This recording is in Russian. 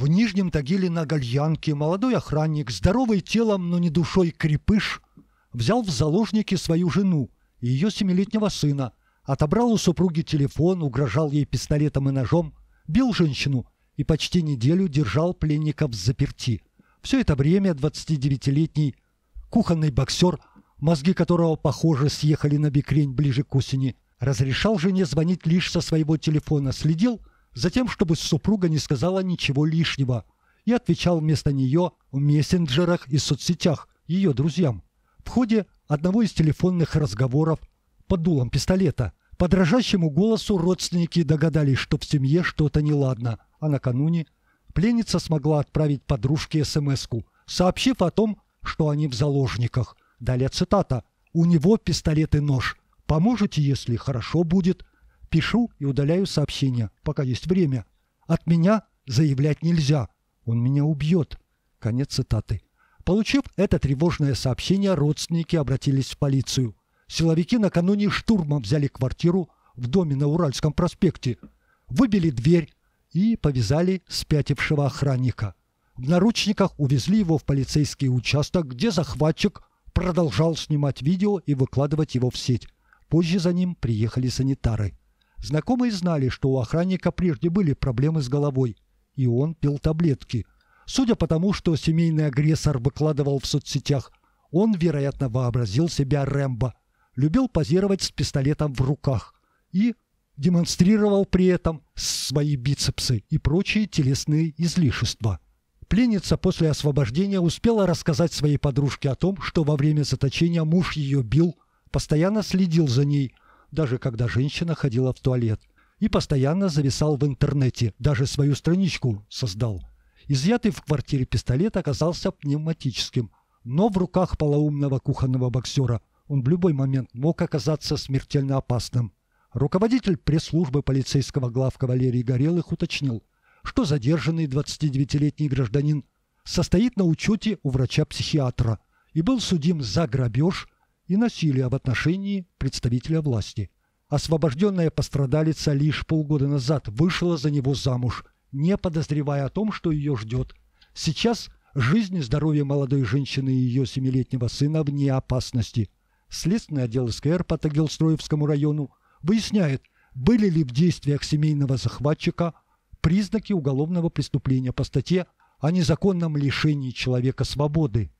В Нижнем Тагиле на Гальянке молодой охранник, здоровый телом, но не душой крепыш, взял в заложники свою жену и ее семилетнего сына, отобрал у супруги телефон, угрожал ей пистолетом и ножом, бил женщину и почти неделю держал пленников в заперти. Все это время 29-летний кухонный боксер, мозги которого, похоже, съехали на бекрень ближе к осени, разрешал жене звонить лишь со своего телефона, следил за тем, чтобы супруга не сказала ничего лишнего, и отвечал вместо нее в мессенджерах и соцсетях ее друзьям. В ходе одного из телефонных разговоров под дулом пистолета по дрожащему голосу родственники догадались, что в семье что-то неладно, а накануне пленница смогла отправить подружке смс сообщив о том, что они в заложниках. Далее цитата. «У него пистолет и нож. Поможете, если хорошо будет?» Пишу и удаляю сообщение, пока есть время. От меня заявлять нельзя. Он меня убьет. Конец цитаты. Получив это тревожное сообщение, родственники обратились в полицию. Силовики накануне штурмом взяли квартиру в доме на Уральском проспекте, выбили дверь и повязали спятившего охранника. В наручниках увезли его в полицейский участок, где захватчик продолжал снимать видео и выкладывать его в сеть. Позже за ним приехали санитары. Знакомые знали, что у охранника прежде были проблемы с головой, и он пил таблетки. Судя по тому, что семейный агрессор выкладывал в соцсетях, он, вероятно, вообразил себя Рэмбо, любил позировать с пистолетом в руках и демонстрировал при этом свои бицепсы и прочие телесные излишества. Пленница после освобождения успела рассказать своей подружке о том, что во время заточения муж ее бил, постоянно следил за ней, даже когда женщина ходила в туалет, и постоянно зависал в интернете, даже свою страничку создал. Изъятый в квартире пистолет оказался пневматическим, но в руках полоумного кухонного боксера он в любой момент мог оказаться смертельно опасным. Руководитель пресс-службы полицейского главка Валерий Горелых уточнил – что задержанный 29-летний гражданин состоит на учете у врача-психиатра и был судим за грабеж и насилие в отношении представителя власти. Освобожденная пострадалица лишь полгода назад вышла за него замуж, не подозревая о том, что ее ждет. Сейчас жизнь и здоровье молодой женщины и ее семилетнего сына вне опасности. Следственный отдел СКР по Тагилстроевскому району выясняет, были ли в действиях семейного захватчика признаки уголовного преступления по статье о незаконном лишении человека свободы